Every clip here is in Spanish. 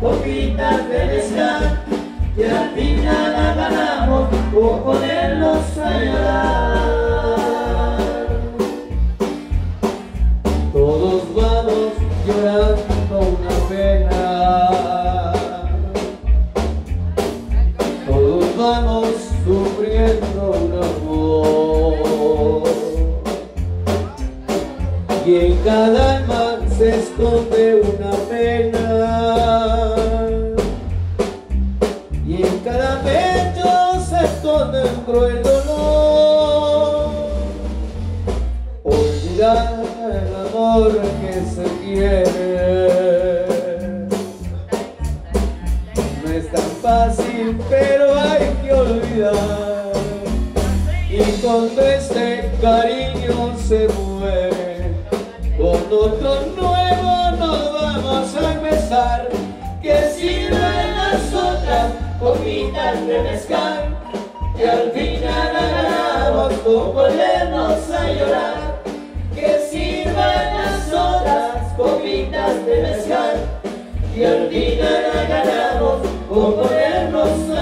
copitas de mezcal, y al final la ganamos por ponernos a llorar. y al final acabamos por volvernos a llorar. Que sirvan las otras copitas de pescar y al final acabamos por volvernos a llorar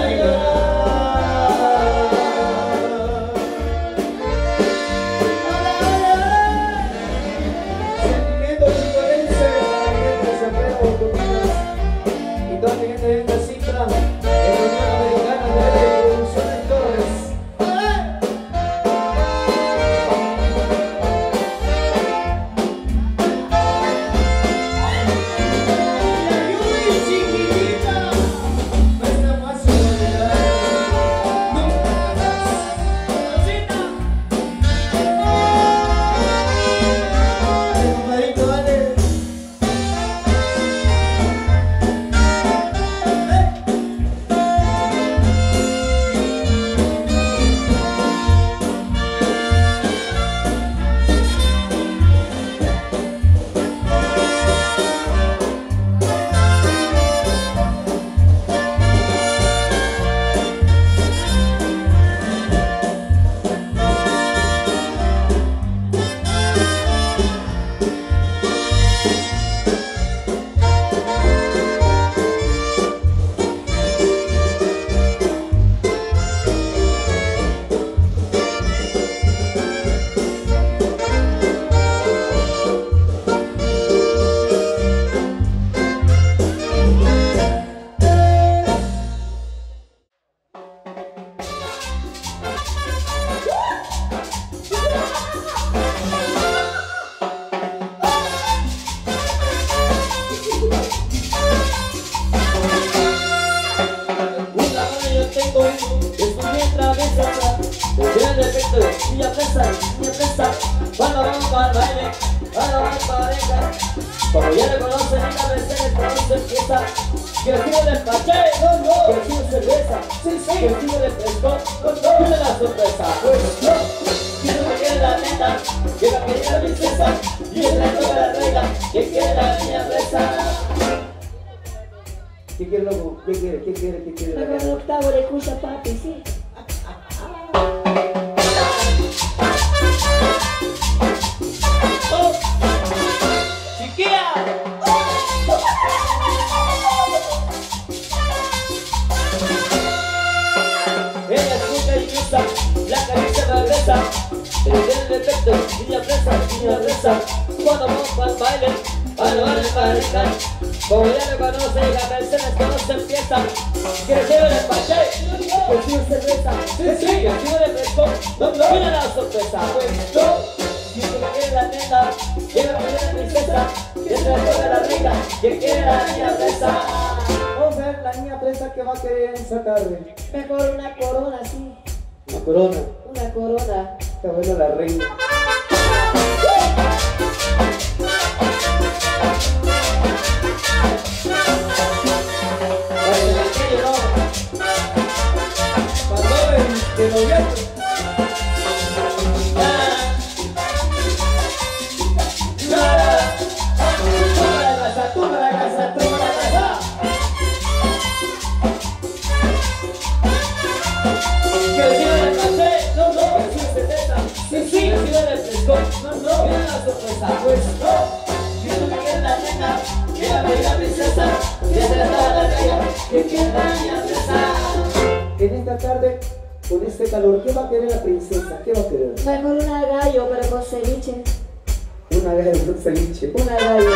defecto, niña presa, niña presa Cuando vamos para el baile, cuando vamos para el Como ya le conocen, en el trabajo empieza Que el tío no, no Que el tío cerveza, sí, sí Que el tío refresco, no, no Tiene la sorpresa, pues no Quiero que quiere la neta, que la quiere la princesa Y el resto de la reina, que quiere la niña presa ¿Qué quiere, loco? ¿Qué quiere? ¿Qué quiere? ¿Qué quiere? Luego el octavo le escucha papi, sí. Cuando Mercedes cuando se empieza Que el que que fresco, no, viene la sorpresa. Pues yo, que quiere la neta, quiero que quiere la princesa Que se le la rica, que quiere la niña presa Vamos a ver la niña presa que va a querer tarde. Mejor una corona, sí. Una corona. Una corona. Está buena la reina. Pasó Pues nena Que la bella princesa, que se la reina Que En esta tarde, con este calor, ¿qué va a querer la princesa? ¿Qué va a querer? Mejor una gallo, pero con ceviche. Una galla de un ceviche. Una gallo.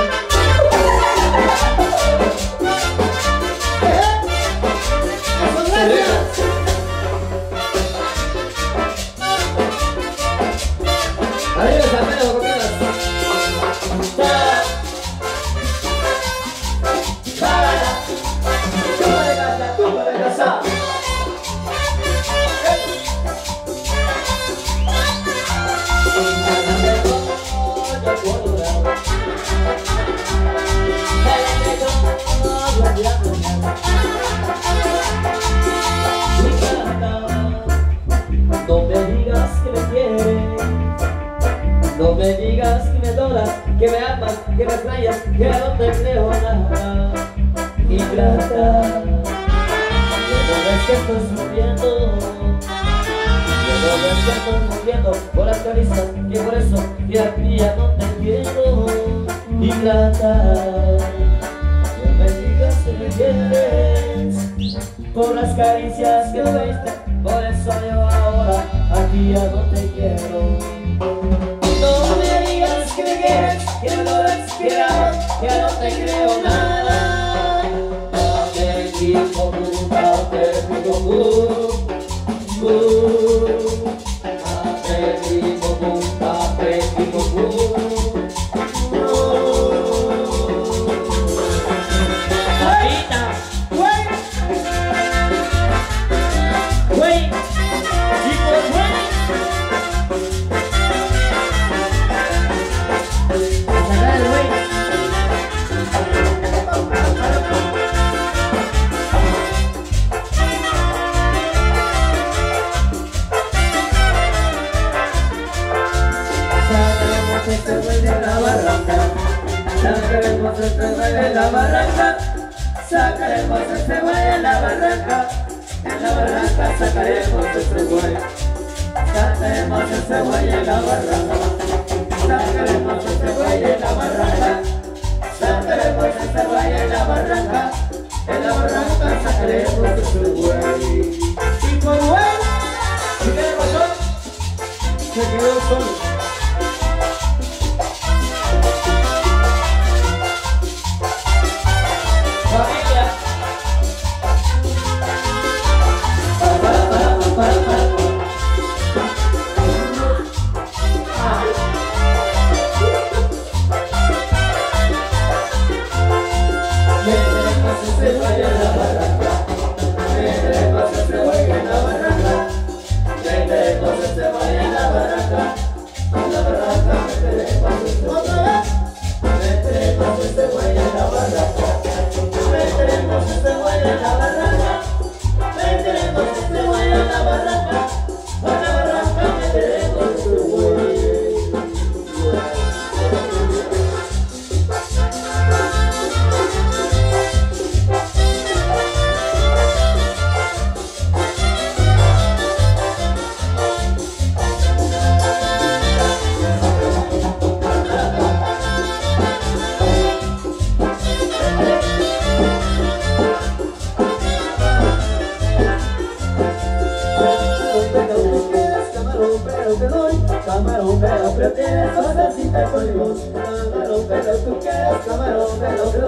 camarón, camarón, pero tú quieres camarón, pero tú,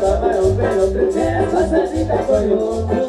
camarón, pero.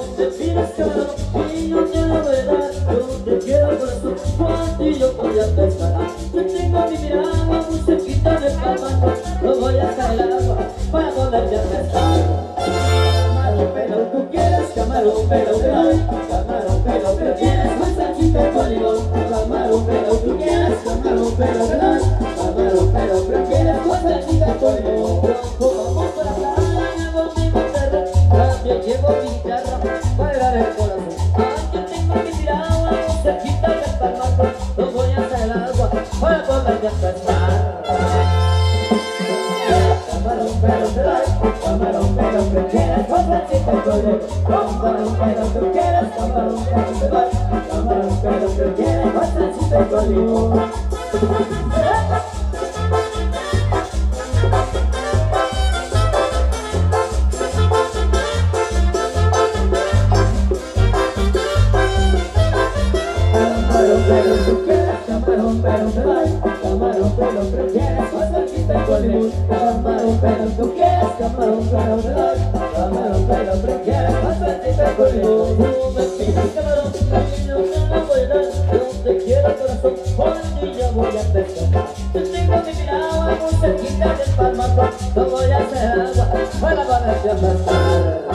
no voy a hacer nada, hoy la conexión me sale.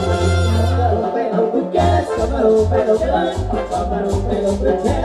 Un pelo comer un pelo.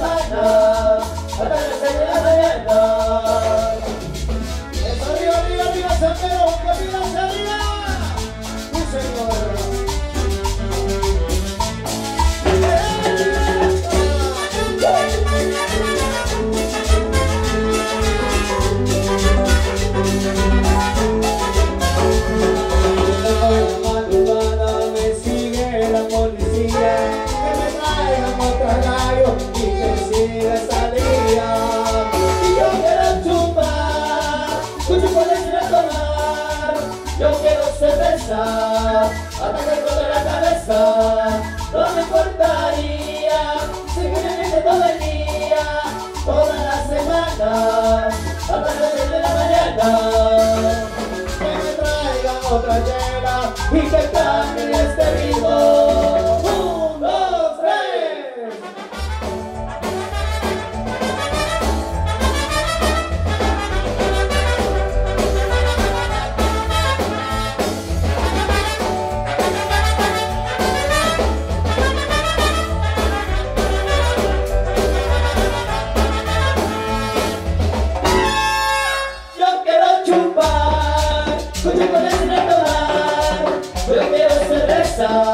Sayana, Sayana, Sayana, cerveza, hasta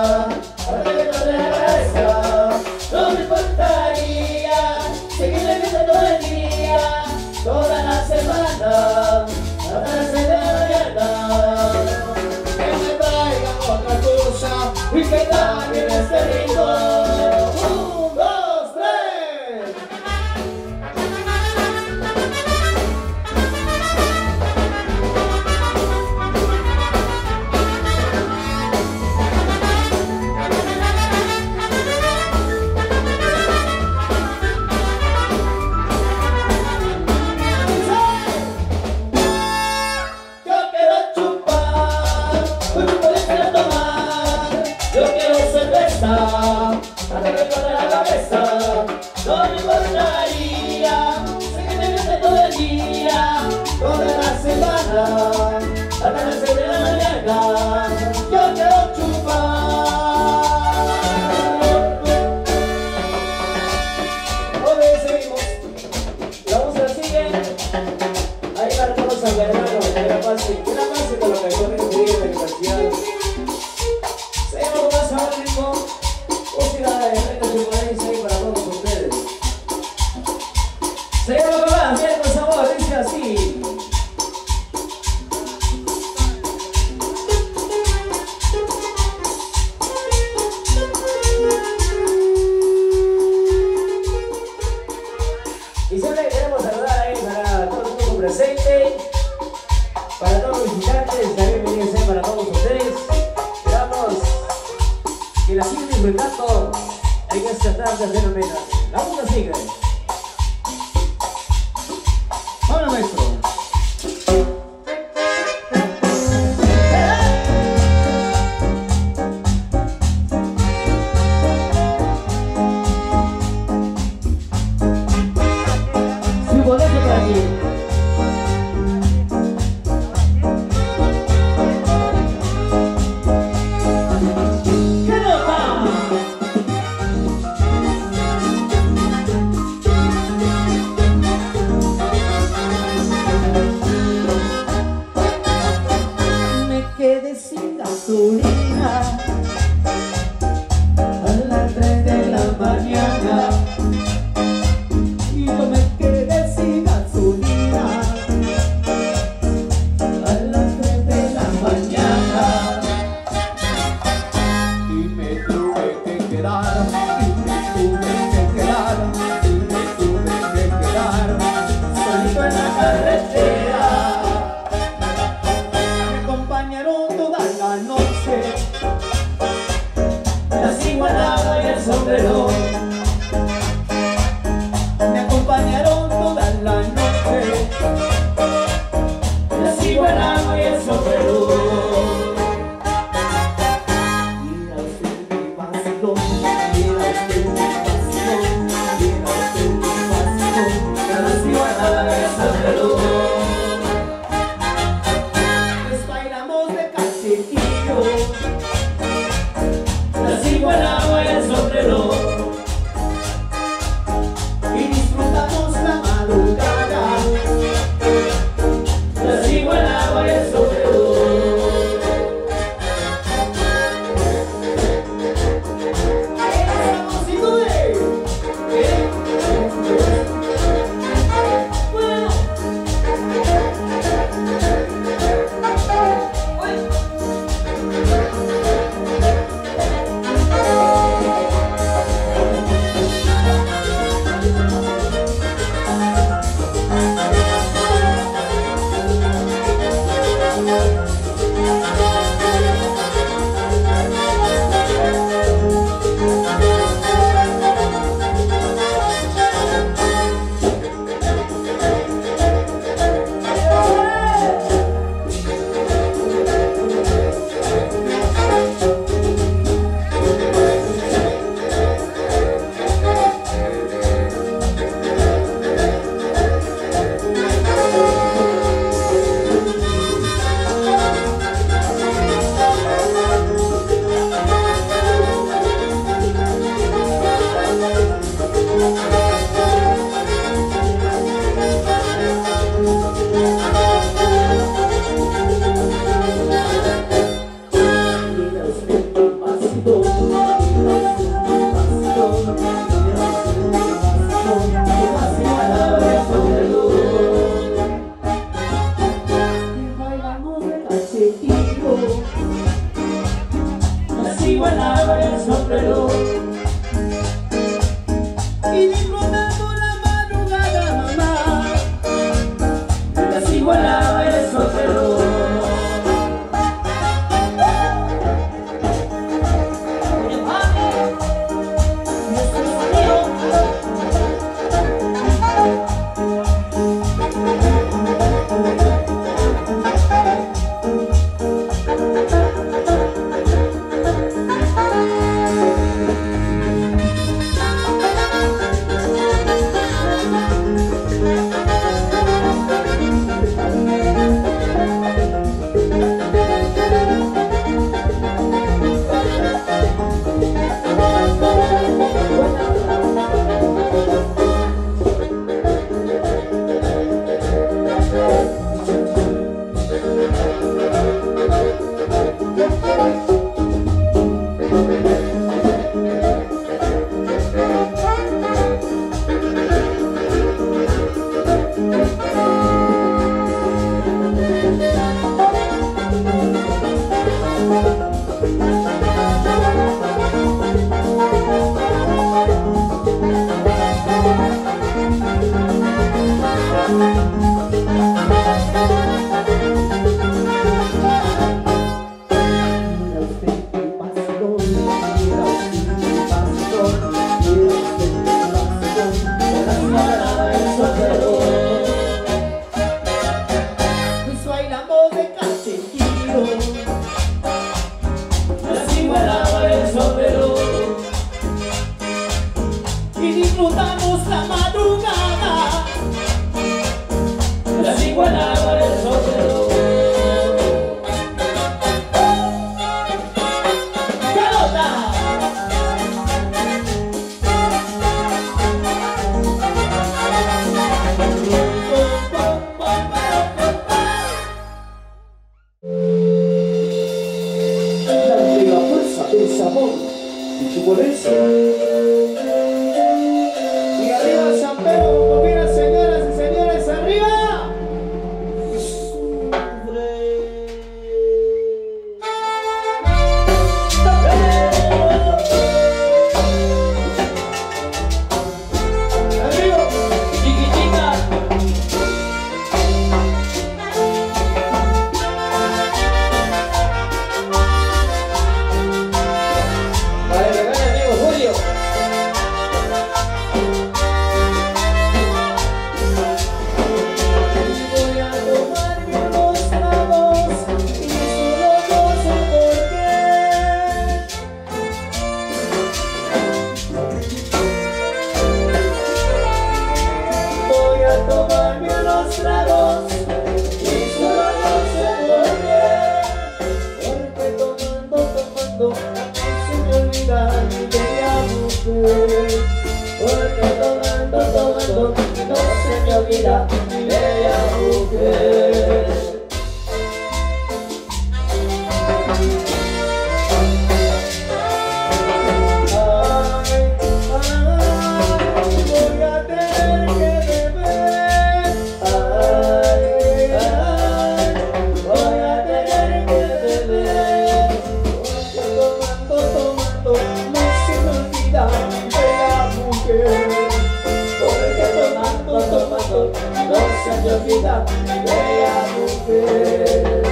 vida me vea mujer.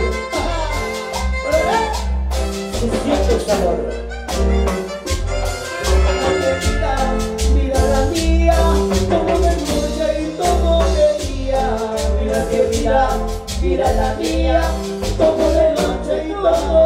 Siento. Mira la mía, como me orgulla y como de día. Mira que mira la mía, como de noche y todo